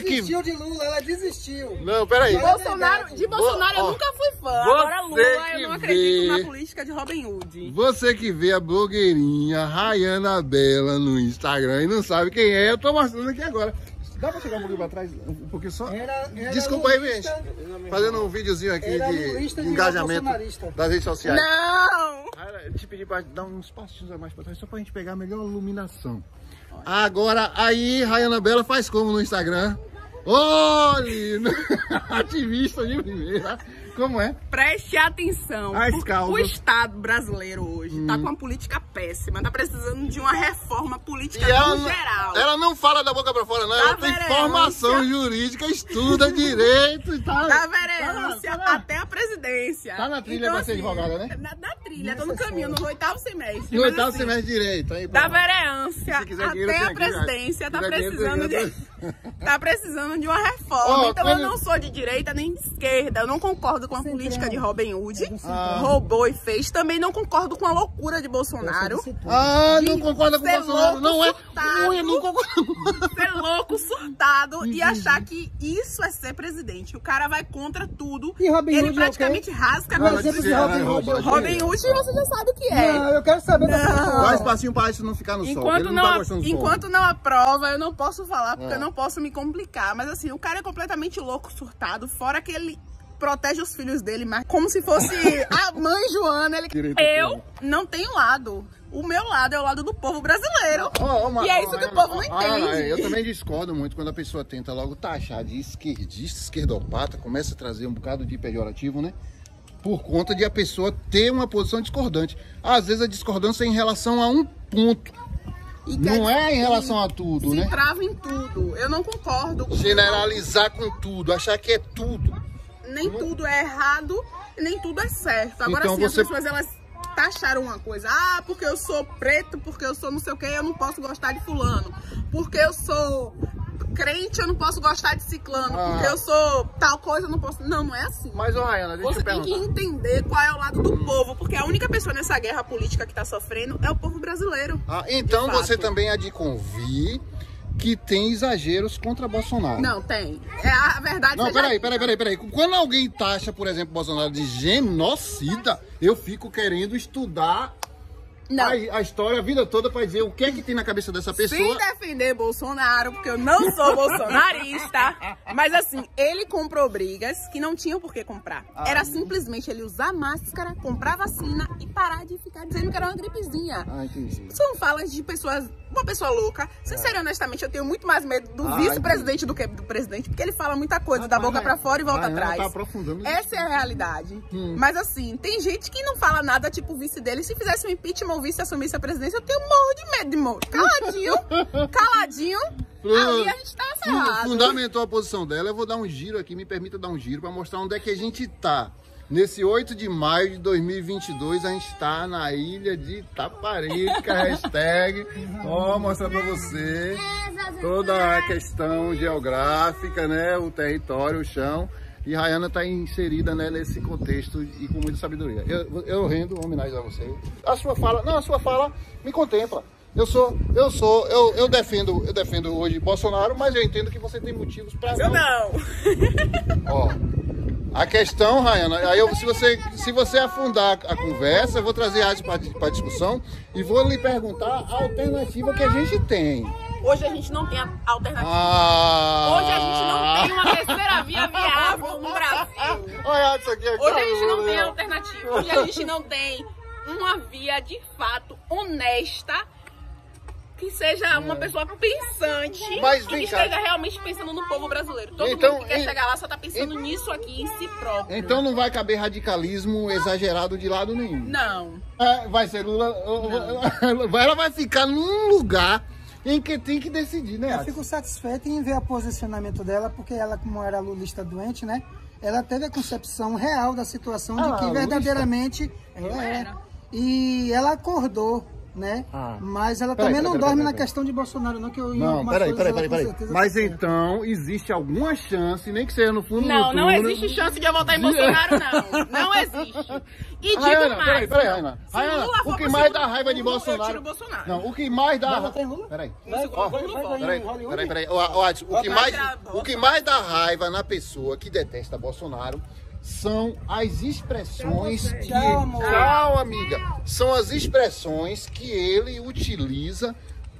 Que... desistiu de Lula, ela desistiu. Não, peraí. Bolsonaro, de Bolsonaro eu Ó, nunca fui fã. você Agora Lula eu não acredito vê- na política de Robin Hood. Você que vê a blogueirinha Rayana Bela no Instagram e não sabe quem é, eu tô mostrando aqui agora. Dá pra chegar um pouquinho pra trás? Porque só. Era, era Desculpa aí, gente. Fazendo um videozinho aqui Era de de engajamento das redes sociais. Não! Te pedi pra dar uns passinhos a mais pra trás, só pra gente pegar a melhor iluminação. Agora, aí, Rayana Bela faz como no Instagram? Olhe! Ativista de primeira. Como é? Preste atenção. As O- causas. O Estado brasileiro hoje tá com uma política péssima. Tá precisando de uma reforma política ela, geral. ela não fala da boca pra fora, não. Ela Da tem vereança. formação jurídica, estuda direito e tal. Da vereança Tá na- até a presidência. Tá na trilha pra ser advogada, né? Na, na trilha, tô no caminho, no oitavo semestre. No oitavo assim, semestre de direito. Aí, Da dinheiro, até tem a presidência tá dinheiro, precisando tem de, tá precisando de uma reforma. Ó, então eu não sou de direita nem de esquerda. Eu não concordo com a política de Robin Hood. Ah. Roubou e fez. Também não concordo com a loucura de Bolsonaro. Ah, não de concorda com o ser Bolsonaro. louco, Não é. surtado. Ui, não concordo. Ser louco, surtado e achar que isso é ser presidente. O cara vai contra tudo. E Robin Ele Hood é praticamente rasga a Fala de Robin Hood. Robin Hood você já sabe o que é. Não, eu quero saber Não. pessoa. Dá espacinho pra isso não ficar no sol. Enquanto Ele não, não, tá do sol. enquanto não aprova, eu não posso falar, porque É. eu não posso me complicar. Mas assim, o cara é completamente louco, surtado, fora que ele protege os filhos dele, mas como se fosse a mãe Joana. Ele... Direito Eu não tenho lado. O meu lado é o lado do povo brasileiro. Ó, ma- e é isso que o povo não entende. Eu também discordo muito quando a pessoa tenta logo taxar de esquerdista, esquerdopata, começa a trazer um bocado de pejorativo, né? Por conta de a pessoa ter uma posição discordante. Às vezes a discordância é em relação a um ponto. E Não é em relação a tudo, se né? trava em tudo. Eu não concordo. com- Generalizar com tudo, achar que é tudo. Nem tudo é errado e nem tudo é certo. Agora Então sim, você- as pessoas elas taxaram uma coisa. Ah, porque eu sou preto, porque eu sou não sei o que, eu não posso gostar de fulano. Porque eu sou crente, eu não posso gostar de ciclano. Ah. Porque eu sou tal coisa, eu não posso. Não, não é assim. Mas, ó, Rayana, deixa Você eu tem que entender qual é o lado do povo, porque a única pessoa nessa guerra política que tá sofrendo é o povo brasileiro. Ah, então você também há de convir que tem exageros contra Bolsonaro. Não, tem. É a verdade. Não, peraí, dita. peraí, peraí, peraí. Quando alguém taxa, por exemplo, Bolsonaro de genocida, eu fico querendo estudar Não. a, a história a vida toda pra dizer o que é que tem na cabeça dessa pessoa. Sem defender Bolsonaro, porque eu não sou bolsonarista. Mas assim, ele comprou brigas que não tinham por que comprar. Ah. Era simplesmente ele usar máscara, comprar vacina e parar de ficar dizendo que era uma gripezinha. Ah, entendi. São falas de pessoas, uma pessoa louca. Sincero e honestamente, eu tenho muito mais medo do vice-presidente do que do presidente, porque ele fala muita coisa, da Ah, boca mas- pra fora e volta ah, ela atrás. Tá aprofundando. Essa é a realidade. Hum. Mas assim, tem gente que não fala nada, tipo o vice dele. Se fizesse um impeachment, o vice assumisse a presidência, eu tenho morro de medo de morrer. Caladinho, caladinho. Ali a gente tava Fun- ferrado. Fundamentou a posição dela. Eu vou dar um giro aqui, me permita dar um giro pra mostrar onde é que a gente tá. Nesse 8 de maio de 2022, a gente tá na ilha de Taparica, hashtag. Ó, mostrar pra você toda a questão geográfica, né? O território, o chão. E Rayana tá inserida né, nesse contexto e com muita sabedoria. Eu, eu rendo homenagem a você. A sua fala, não, a sua fala me contempla. Eu sou, eu sou, eu, eu defendo, eu defendo hoje Bolsonaro, mas eu entendo que você tem motivos para Eu não. Ó, a questão, Rayana, aí eu, se, você, se você afundar a conversa, eu vou trazer a para discussão e vou lhe perguntar a alternativa que a gente tem. Hoje a gente não tem alternativa. Ah, Hoje a gente não tem uma terceira via viável no Brasil. Olha isso aqui. Hoje a gente não tem alternativa. Hoje a gente não tem uma via de fato honesta que seja uma pessoa pensante É. Mas que cá. esteja realmente pensando no povo brasileiro. Todo Então, mundo que quer em- chegar lá só tá pensando nisso aqui, em si próprio. Então não vai caber radicalismo exagerado de lado nenhum. Não. É, vai ser Lula. Ela vai ficar num lugar em que tem que decidir, né? Eu fico satisfeito em ver o posicionamento dela, porque ela, como era lulista doente, né? Ela teve a concepção real da situação Ah, de que verdadeiramente ela Ela era. era. E ela acordou né? Ah. Mas ela Peraí, também não peraí, dorme peraí, na peraí. questão de Bolsonaro, não, que eu Não, peraí, peraí, peraí, peraí. Mas então, existe alguma chance, nem que seja no fundo Não, do não túnel. existe chance de eu votar em Bolsonaro, não. Não existe. E digo Rayana, mais. peraí, peraí, Rayana. Rayana, o que mais dá raiva de Bolsonaro... Eu tiro o Bolsonaro. Não, o que mais dá... Vai votar em Lula? Peraí. Peraí, peraí, peraí. O que mais dá raiva na pessoa que detesta Bolsonaro são as expressões que... Tchau. Tchau, amiga. São as expressões que ele utiliza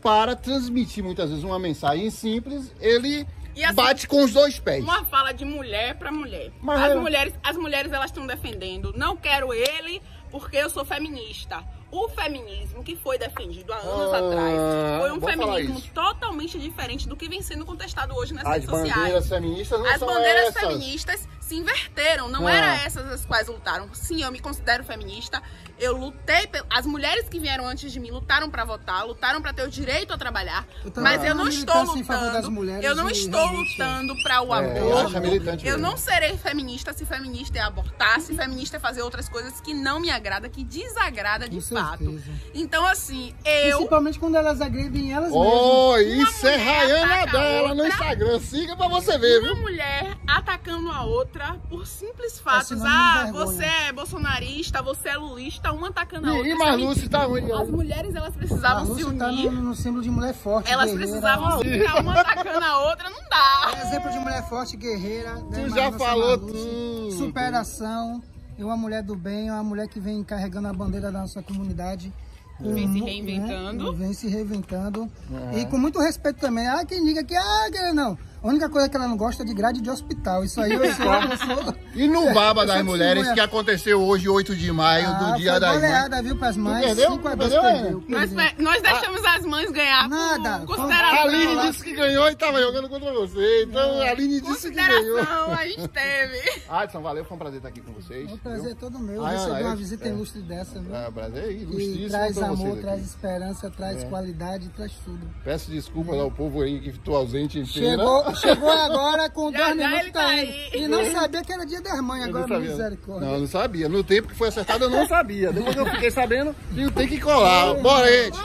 para transmitir muitas vezes uma mensagem simples. Ele assim, bate com os dois pés. Uma fala de mulher pra mulher. Mas as é- mulheres, as mulheres elas estão defendendo. Não quero ele porque eu sou feminista. O feminismo que foi defendido há anos Ah, atrás foi um feminismo totalmente diferente do que vem sendo contestado hoje nas As redes sociais. bandeiras feministas não As são bandeiras essas. feministas se inverteram, não Ah. eram essas as quais lutaram. Sim, eu me considero feminista. Eu lutei, pe- as mulheres que vieram antes de mim lutaram pra votar, lutaram pra ter o direito a trabalhar, Eu mas eu não uma estou militância em favor das lutando. mulheres Eu não estou realmente- lutando para o É, amor. acha militante Eu mesmo. não serei feminista se feminista é abortar, se feminista é fazer outras coisas que não me agrada, que desagrada de Com fato. certeza. Então assim, eu Principalmente quando elas agredem elas Oh, mesmas. isso é Rayana dela no outra. Instagram. Siga pra você ver, uma viu? mulher atacando a outra por simples fatos. sinônimo de Ah, você é bolsonarista, você é lulista, uma atacando a outra. E, e é Marluce tá onde? As mulheres elas precisavam se tá unir. no, no símbolo de mulher forte, Elas guerreira. precisavam se unir, uma atacando a outra, não dá. É exemplo de mulher forte, guerreira. né, Tu já Marluce falou Marluce. tudo. Superação. É uma mulher do bem, é uma mulher que vem carregando a bandeira da nossa comunidade. com Vem se mu- reinventando. né, Vem se reinventando. É. E com muito respeito também. Ah, quem diga que, ah, que não. A única coisa que ela não gosta é de grade de hospital. Isso aí eu sou. eu sou E no Baba das Mulheres, testemunha. que aconteceu hoje, 8 de maio, Ah, do Dia foi das Mães. viu, pras mães. perdeu? 5 a Tu 2 perdeu, perdeu. Nós, nós deixamos as mães ganhar Nada. A. Aline disse que ganhou e tava jogando contra você. Então a Aline disse que ganhou. A gente teve. Adson, valeu, foi um prazer estar aqui com vocês. É um prazer todo meu. Ah, Receber uma visita é. ilustre dessa, viu? É, prazer Que ilustríssimo traz pra amor, traz esperança, traz qualidade, traz tudo. Peço desculpas ao povo aí que estou ausente inteira. Chegou, chegou agora com Já, dois minutos tá tá indo. aí. E não sabia que era dia das mães, Eu não agora sabia. misericórdia. Não, eu não sabia. No tempo que foi acertado, eu não sabia. Depois que eu fiquei sabendo, digo, tem que colar. Bora, gente.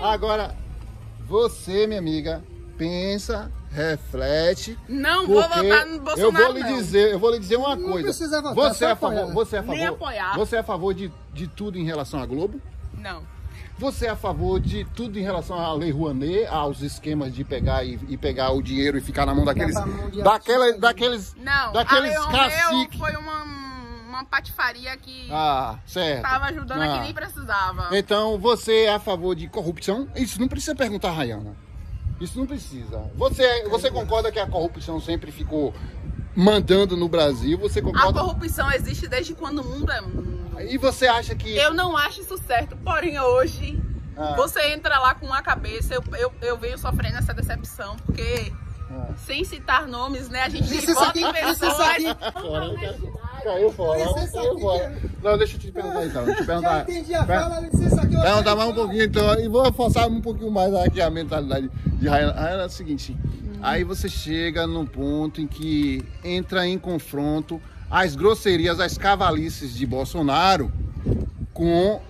Agora, você, minha amiga, pensa, reflete. Não vou votar no eu Bolsonaro, vou lhe não. dizer, eu vou lhe dizer uma coisa. precisa votar, você só é a favor, você é a favor, você é a favor de, de tudo em relação à Globo? Não. Você é a favor de tudo em relação à Lei Rouanet, aos esquemas de pegar e, e pegar o dinheiro e ficar na mão daqueles, daquela, artista. daqueles, Não, daqueles a Leon Meu caciques. foi uma, uma patifaria que Ah, certo. tava ajudando Ah. a que nem precisava. Então, você é a favor de corrupção? Isso não precisa perguntar, Rayana. Isso não precisa. Você, você concorda que a corrupção sempre ficou mandando no Brasil? Você A concorda? corrupção existe desde quando o mundo é mundo. E você acha que. Eu não acho isso certo, porém hoje Ah. você entra lá com uma cabeça, eu, eu, eu venho sofrendo essa decepção, porque Ah. sem citar nomes, né, a gente Isso aqui, em isso pessoas. aqui. Fora, Caiu fora, caiu fora. Não, deixa eu te perguntar então. Deixa eu Já perguntar. entendi a fala, licença aqui. Perguntar mais um pouquinho então, e vou forçar um pouquinho mais aqui a mentalidade de Rayana. Rayana é o seguinte, aí você chega num ponto em que entra em confronto as grosserias, as cavalices de Bolsonaro com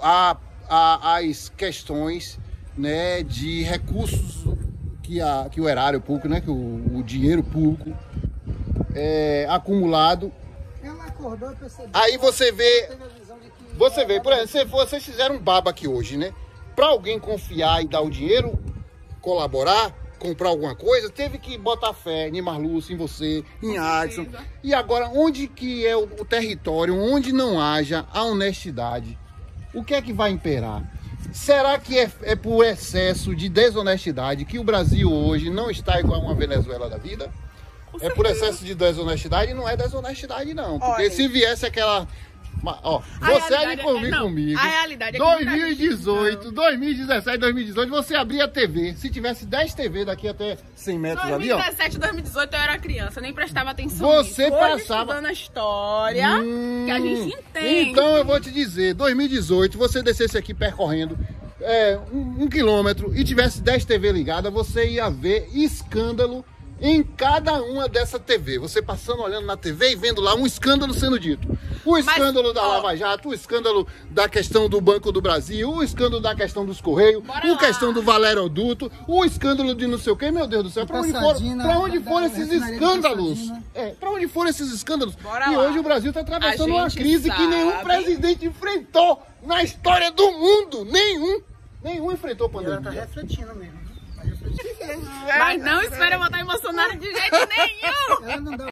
a- a- as questões né, de recursos que, a, que o erário público, né, que o, o dinheiro público é, acumulado. Ela acordou. Aí você vê você vê, por exemplo, se vocês fizeram um baba aqui hoje, né? Pra alguém confiar e dar o dinheiro, colaborar, comprar alguma coisa, teve que botar fé em Marluce, em você, em Adson. E agora, onde que é o, o território onde não haja a honestidade? O que é que vai imperar? Será que é, é por excesso de desonestidade que o Brasil hoje não está igual a uma Venezuela da vida? É por excesso de desonestidade? Não é desonestidade, não. Porque Olha. se viesse aquela. Ó, A você é- comigo, não, comigo. a realidade é que muita 2018, 2017, 2018, você abria a TV. Se tivesse 10 TV daqui até 100 metros ali, ó. 2017, 2018 eu era criança, nem prestava atenção Você nisso. Hoje, passava- a história, que a gente Hum, entende. Então eu vou te dizer, 2018, você descesse aqui percorrendo é, um, um quilômetro e tivesse 10 TV ligadas, você ia ver escândalo em cada uma dessa TV. Você passando, olhando na TV e vendo lá um escândalo sendo dito. O escândalo da Lava Jato, o escândalo da questão do Banco do Brasil, o escândalo da questão dos Correios, o lá. questão do Valeroduto, o escândalo de não sei o quê, meu Deus do céu, pra onde foram, pra onde da- foram esses de escândalos? É, pra onde foram esses escândalos? Bora e lá. hoje o Brasil tá atravessando uma crise que nenhum sabe. presidente enfrentou na história do mundo. Nenhum. Nenhum enfrentou E ela tá pandemia. refletindo mesmo. Tá refletindo. Mas não espere eu botar em Bolsonaro de jeito nenhum.